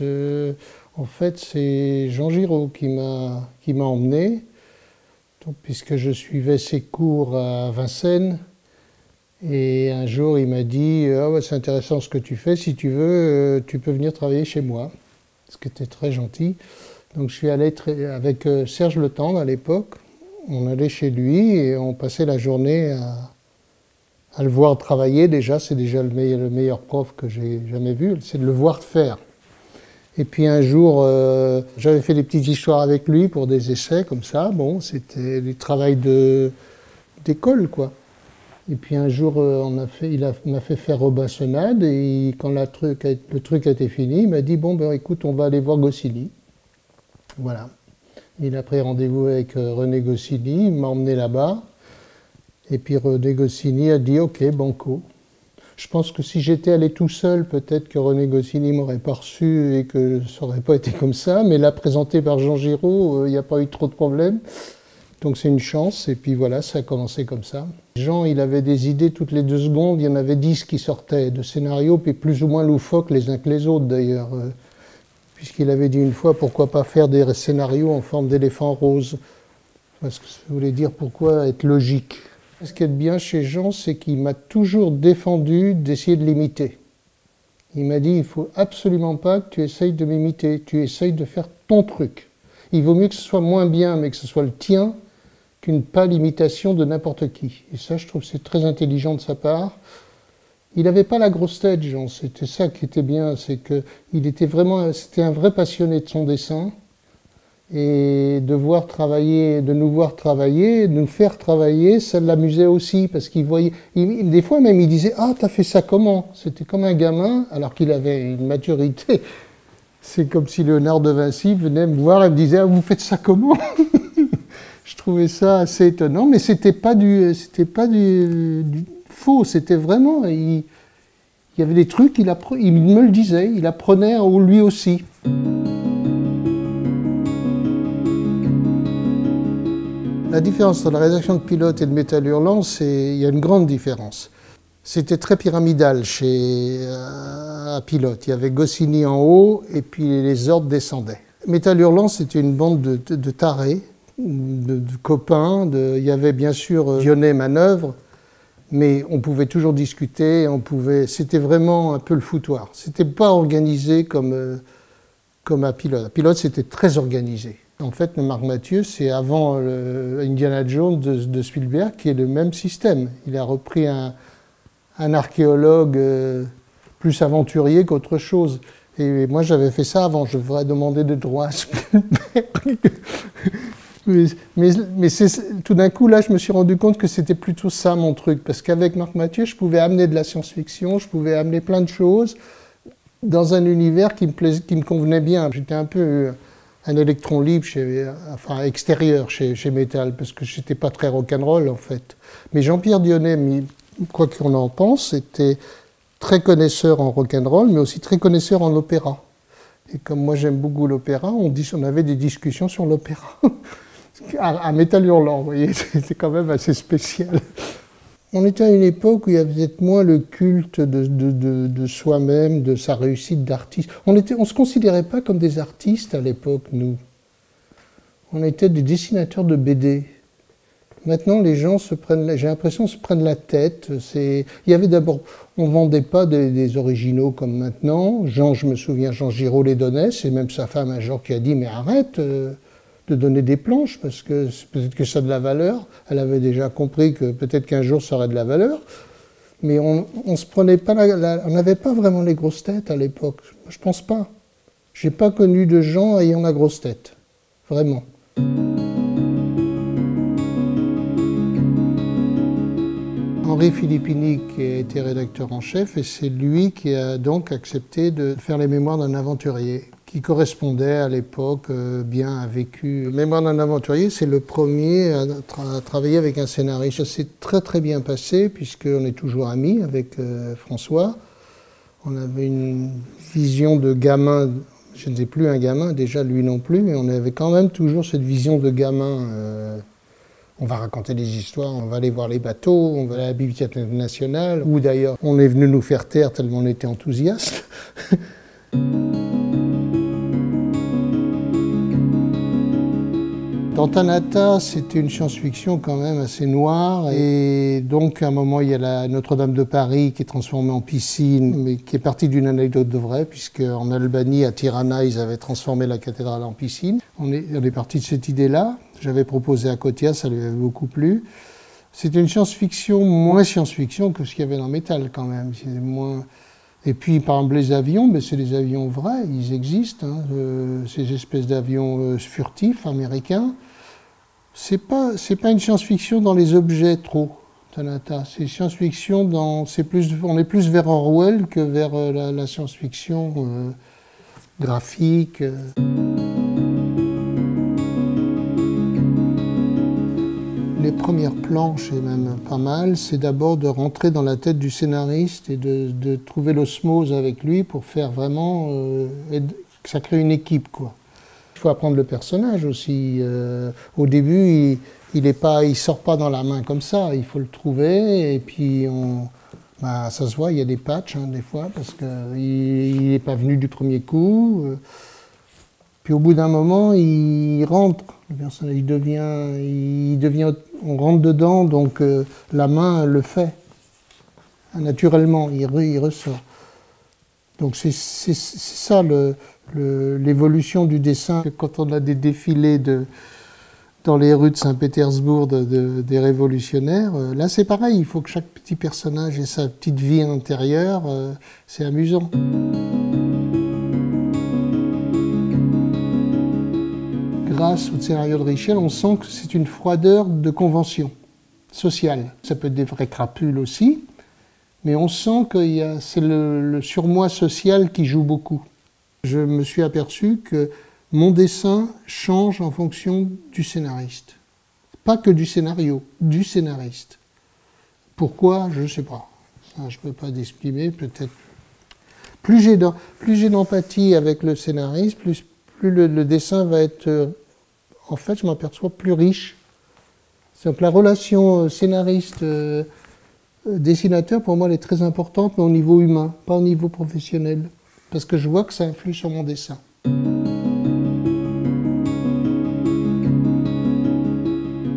euh, en fait, c'est Jean Giraud qui m'a emmené, puisque je suivais ses cours à Vincennes. Et un jour, il m'a dit ah C'est intéressant ce que tu fais, si tu veux, euh, tu peux venir travailler chez moi. Ce qui était très gentil. Donc, je suis allé avec euh, Serge Le Tendre à l'époque. On allait chez lui et on passait la journée à, à le voir travailler, déjà, c'est déjà le meilleur, le meilleur, prof que j'ai jamais vu, c'est de le voir faire. Et puis un jour, euh, j'avais fait des petites histoires avec lui pour des essais comme ça. Bon, c'était du travail d'école, quoi. Et puis un jour, euh, on a fait, il m'a fait faire Robinsonade et quand le truc a été fini, il m'a dit bon ben écoute, on va aller voir Goscinny. Voilà. Il a pris rendez-vous avec euh, René Goscinny, il m'a emmené là-bas. Et puis René Goscinny a dit OK, banco. Je pense que si j'étais allé tout seul, peut-être que René Goscinny m'aurait pas reçu et que ça n'aurait pas été comme ça. Mais là, présenté par Jean Giraud, euh, il n'y a pas eu trop de problèmes. Donc c'est une chance. Et puis voilà, ça a commencé comme ça. Jean, il avait des idées toutes les deux secondes. Il y en avait dix qui sortaient de scénarios, puis plus ou moins loufoques les uns que les autres d'ailleurs. Euh, puisqu'il avait dit une fois, pourquoi pas faire des scénarios en forme d'éléphant rose? Parce que ça voulait dire pourquoi être logique. Ce qui est bien chez Jean, c'est qu'il m'a toujours défendu d'essayer de l'imiter. Il m'a dit, il faut absolument pas que tu essayes de m'imiter, tu essayes de faire ton truc. Il vaut mieux que ce soit moins bien, mais que ce soit le tien, qu'une pâle imitation de n'importe qui. Et ça, je trouve c'est très intelligent de sa part. Il n'avait pas la grosse tête, Jean. C'était ça qui était bien, c'est qu'il était vraiment, c'était un vrai passionné de son dessin et de voir travailler, de nous voir travailler, de nous faire travailler, ça l'amusait aussi parce qu'il voyait, des fois même il disait ah t'as fait ça comment? C'était comme un gamin alors qu'il avait une maturité. C'est comme si Léonard de Vinci venait me voir et me disait ah vous faites ça comment? Je trouvais ça assez étonnant, mais c'était pas du, c'était pas du, faux, c'était vraiment il, y avait des trucs, il, il me le disait, il apprenait lui aussi. La différence entre la rédaction de pilote et de métal hurlant, c'est il y a une grande différence. C'était très pyramidal chez euh, pilote. Il y avait Goscinny en haut et puis les ordres descendaient. Métal c'était une bande de, tarés, de, copains. il y avait bien sûr euh, Dionnet Manœuvre, mais on pouvait toujours discuter. On pouvait. C'était vraiment un peu le foutoir. C'était pas organisé comme euh, comme à pilote. À pilote, c'était très organisé. En fait, Marc Mathieu, c'est avant Indiana Jones de, Spielberg, qui est le même système. Il a repris un, archéologue euh, plus aventurier qu'autre chose. Et moi, j'avais fait ça avant. Je voudrais demander de droit à Spielberg. mais, tout d'un coup, là, je me suis rendu compte que c'était plutôt ça mon truc. Parce qu'avec Marc Mathieu, je pouvais amener de la science-fiction, je pouvais amener plein de choses dans un univers qui me, qui me convenait bien. J'étais un peu un électron libre, enfin extérieur chez, chez Metal, parce que j'étais pas très rock'n'roll en fait. Mais Jean-Pierre Dionnet, quoi qu'on en pense, était très connaisseur en rock'n'roll, mais aussi très connaisseur en opéra. Et comme moi j'aime beaucoup l'opéra, on, on avait des discussions sur l'opéra. à, Metal Hurlant, vous voyez, c'était quand même assez spécial. On était à une époque où il y avait peut-être moins le culte de, soi-même, de sa réussite d'artiste. On ne se considérait pas comme des artistes à l'époque, nous. On était des dessinateurs de BD. Maintenant, les gens se prennent, j'ai l'impression, se prennent la tête. il y avait d'abord, on vendait pas des, originaux comme maintenant. Jean, je me souviens, Jean Giraud les donnait. C'est même sa femme un jour qui a dit, mais arrête. Euh, de donner des planches parce que peut-être que ça a de la valeur. Elle avait déjà compris que peut-être qu'un jour ça aurait de la valeur. Mais on, se prenait pas on n'avait pas vraiment les grosses têtes à l'époque. Je pense pas. J'ai pas connu de gens ayant la grosse tête. Vraiment. Henri Filippini qui a été rédacteur en chef et c'est lui qui a donc accepté de faire les mémoires d'un aventurier qui correspondait à l'époque euh, bien à vécu. Mémoire d'un aventurier, c'est le premier à, travailler avec un scénariste. Ça s'est très très bien passé puisqu'on est toujours amis avec euh, François. On avait une vision de gamin, je ne sais plus un gamin, déjà lui non plus, mais on avait quand même toujours cette vision de gamin. Euh, on va raconter des histoires, on va aller voir les bateaux, on va aller à la Bibliothèque nationale, où d'ailleurs on est venu nous faire taire tellement on était enthousiastes. Dans Tanata, c'était une science-fiction quand même assez noire. Et donc, à un moment, il y a la Notre-Dame de Paris qui est transformée en piscine, mais qui est partie d'une anecdote de vrai, puisque en Albanie, à Tirana, ils avaient transformé la cathédrale en piscine. On est, parti de cette idée-là. J'avais proposé à Kotia, ça lui avait beaucoup plu. C'est une science-fiction moins science-fiction que ce qu'il y avait dans Metal quand même. moins... Et puis, par exemple, les avions, mais c'est des avions vrais, ils existent, hein, euh, ces espèces d'avions euh, furtifs américains c'est pas c'est pas une science-fiction dans les objets trop. Tanata, c'est science-fiction dans c'est plus on est plus vers Orwell que vers euh, la, science-fiction euh, graphique. Les premières planches, et même pas mal, c'est d'abord de rentrer dans la tête du scénariste et de, trouver l'osmose avec lui pour faire vraiment euh, que ça crée une équipe quoi. Il faut apprendre le personnage aussi. Euh, au début, il ne il sort pas dans la main comme ça. Il faut le trouver et puis on, bah, ça se voit. Il y a des patchs hein, des fois parce qu'il n'est pas venu du premier coup. Euh. Puis au bout d'un moment, il rentre. Le personnage, devient, il devient, on rentre dedans, donc euh, la main le fait naturellement. Il ressort. Donc c'est ça l'évolution du dessin. Quand on a des défilés dans les rues de Saint-Pétersbourg des révolutionnaires, euh, là c'est pareil, il faut que chaque petit personnage ait sa petite vie intérieure, euh, c'est amusant. Grâce au scénario de Richel, on sent que c'est une froideur de convention sociale. Ça peut être des vraies crapules aussi, mais on sent que c'est le surmoi social qui joue beaucoup je me suis aperçu que mon dessin change en fonction du scénariste. Pas que du scénario, du scénariste. Pourquoi? Je ne sais pas. je ne peux pas exprimer, peut-être. Plus j'ai d'empathie avec le scénariste, plus, le, dessin va être, euh, en fait, je m'aperçois plus riche. Donc la relation euh, euh, pour moi, elle est très importante, mais au niveau humain, pas au niveau professionnel parce que je vois que ça influe sur mon dessin.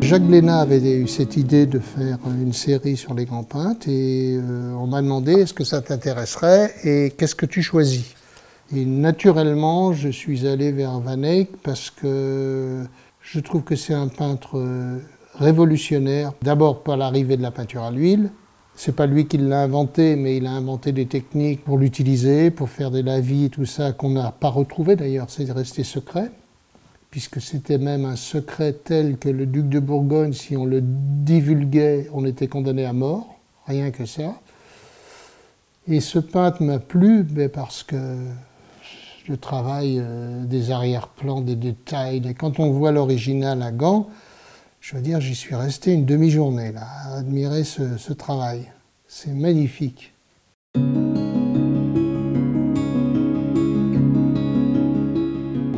Jacques Blénat avait eu cette idée de faire une série sur les grands peintres et euh, on m'a demandé est-ce que ça t'intéresserait et qu'est-ce que tu choisis Et naturellement, je suis allé vers Van Eyck parce que je trouve que c'est un peintre euh, révolutionnaire, d'abord par l'arrivée de la peinture à l'huile, c'est pas lui qui l'a inventé, mais il a inventé des techniques pour l'utiliser, pour faire des lavis tout ça, qu'on n'a pas retrouvé d'ailleurs, c'est resté secret, puisque c'était même un secret tel que le duc de Bourgogne, si on le divulguait, on était condamné à mort, rien que ça. Et ce peintre m'a plu mais parce que le travail euh, des arrière-plans, des détails, et quand on voit l'original à Gand, je veux dire, j'y suis resté une demi-journée là, à admirer ce, travail. C'est magnifique.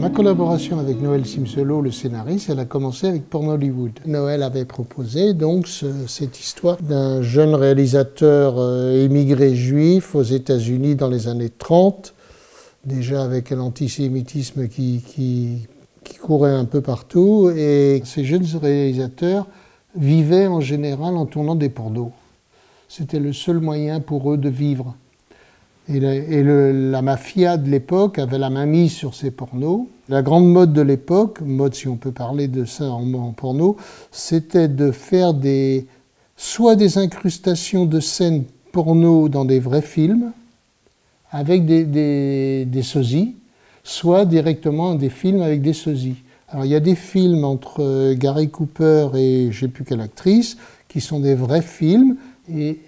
Ma collaboration avec Noël Simselo, le scénariste, elle a commencé avec Porn Hollywood. Noël avait proposé donc cette histoire d'un jeune réalisateur euh, émigré juif aux États-Unis dans les années 30, déjà avec un antisémitisme qui, qui qui couraient un peu partout et ces jeunes réalisateurs vivaient en général en tournant des pornos. C'était le seul moyen pour eux de vivre. Et, la mafia de l'époque avait la main mise sur ces pornos. La grande mode de l'époque, mode si on peut parler de ça en, porno, c'était de faire des, soit des incrustations de scènes porno dans des vrais films, avec des, des, des sosies, soit directement des films avec des sosies. Alors il y a des films entre euh, Gary Cooper et sais plus quelle actrice qui sont des vrais films et,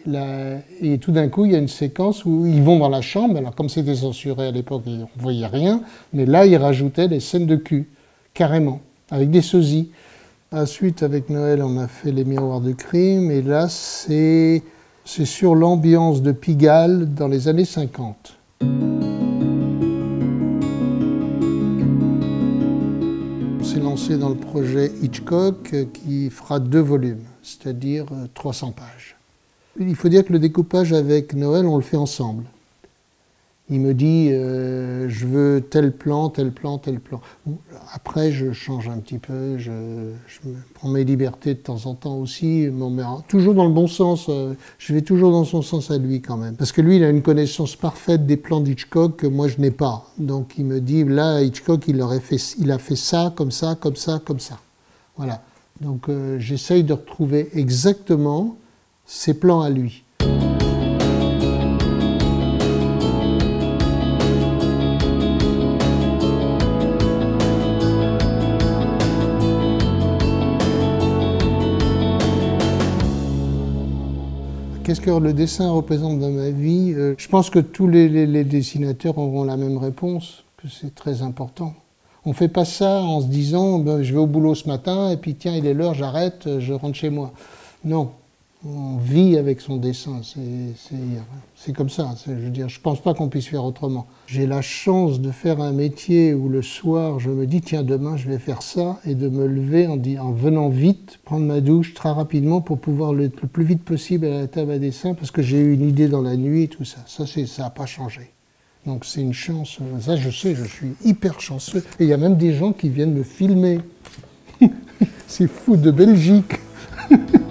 et tout d'un coup il y a une séquence où ils vont dans la chambre, alors comme c'était censuré à l'époque on ne voyait rien, mais là ils rajoutaient des scènes de cul, carrément, avec des sosies. Ensuite avec Noël on a fait les miroirs de crime et là c'est sur l'ambiance de Pigalle dans les années 50. Dans le projet Hitchcock euh, qui fera deux volumes, c'est-à-dire 300 euh, pages. Il faut dire que le découpage avec Noël, on le fait ensemble. Il me dit euh, je veux tel plan, tel plan, tel plan. après, je change un petit peu, je, prends mes libertés de temps en temps aussi, toujours dans le bon sens. Euh, je vais toujours dans son sens à lui quand même. Parce que lui, il a une connaissance parfaite des plans d'Hitchcock que moi, je n'ai pas. Donc il me dit là, Hitchcock, il, aurait fait, il a fait ça, comme ça, comme ça, comme ça. Voilà. Donc euh, j'essaye de retrouver exactement ses plans à lui. Qu'est-ce que le dessin représente dans ma vie euh, Je pense que tous les, dessinateurs auront la même réponse, que c'est très important. On ne fait pas ça en se disant ben, je vais au boulot ce matin et puis tiens, il est l'heure, j'arrête, je rentre chez moi. Non, on vit avec son dessin. C'est comme ça. Je veux pense pas qu'on puisse faire autrement. J'ai la chance de faire un métier où le soir, je me dis tiens, demain, je vais faire ça et de me lever en, en venant vite, prendre ma douche très rapidement pour pouvoir le, le plus vite possible à la table à dessin parce que j'ai eu une idée dans la nuit tout ça. Ça, ça n'a pas changé. Donc c'est une chance. Ça, je sais, je suis hyper chanceux. Et il y a même des gens qui viennent me filmer. c'est fou de Belgique.